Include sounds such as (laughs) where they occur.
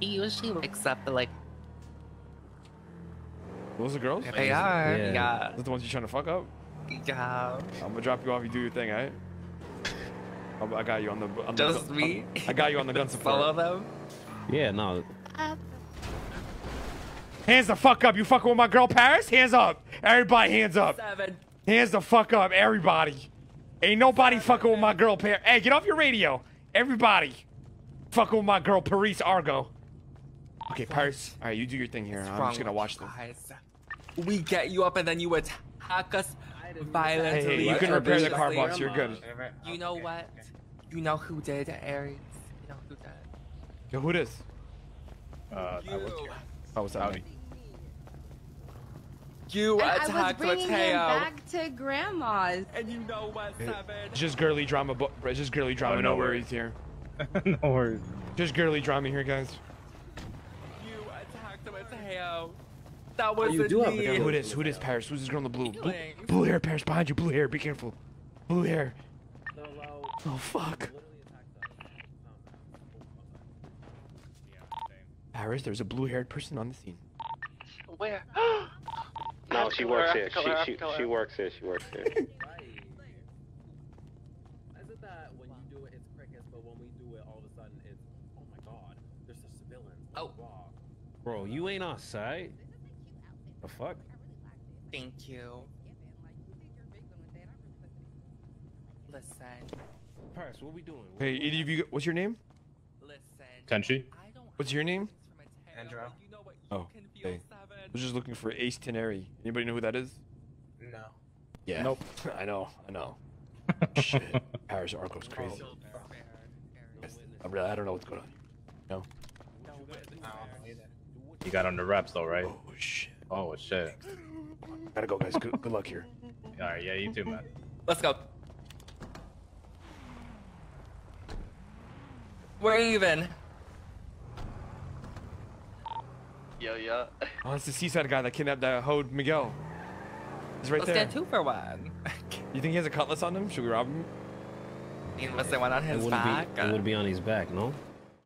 He usually wakes up at like Those are girls? they are. Yeah. Yeah. Those the ones you're trying to fuck up? Yeah. I'm gonna drop you off. You do your thing, alright? I'm- I got you on the. On Just gun- me. I got you on the gun Follow them. Yeah, no. Hands the fuck up! You fucking with my girl Paris? Hands up! Everybody, hands up! Seven. Hands the fuck up, everybody! Ain't nobody fucking with my girl Paris. Hey, get off your radio! Everybody, fucking with my girl Paris Argo. Okay, Paris. All right, you do your thing here. I'm just gonna watch you them. guys? We get you up and then you attack us violently. Hey, hey, you can repair the car viciously. box. You're good. You know what? You know who did, Aries? You know who did? Yo, who this? Uh, I was You. Oh, what's Howdy. up? You And I was attacked bringing him back to grandma's. And you know what, Seven? It's just girly drama. bu- It's just girly drama. Oh, no no worries here. (laughs) no worries. Just girly drama here, guys. You attacked Mateo. That wasn't you do have a me. Who this? Who this? Paris? Who's this girl in the blue? Blue, blue hair, Paris, behind you. Blue hair. Be careful. Blue hair. Oh fuck. Paris, there's a blue-haired person on the scene. Where? (gasps) No, she works here. Her, I She to she she works here. She works here. (laughs) Is it that when you do it, it's crickets, but when we do it, all of a sudden it's, oh my god, there's a civilians. Oh. Wow. Bro, you ain't on site. The fuck? Thank you. Listen. Paris, what we doing? Hey, either of you, what's your name? Listen. Tenchi? I What's your name? Andrew. You know what you Oh, can hey. I was just looking for Ace Teneri. Anybody know who that is? No. Yeah. Nope. (laughs) I know. I know. (laughs) Shit. Paris Arco's crazy. I really, I don't know what's going on. No. You got under wraps though, right? Oh shit. Oh shit. Gotta go, guys. Good, good luck here. All right, yeah, you too, man. Let's go. We're even. Yo, yo. Oh, it's the seaside guy that kidnapped that hoed Miguel. He's right Let's there. get two for one. You think he has a cutlass on him? Should we rob him? He must have one on his wouldn't back. be. It would uh. be on his back, no?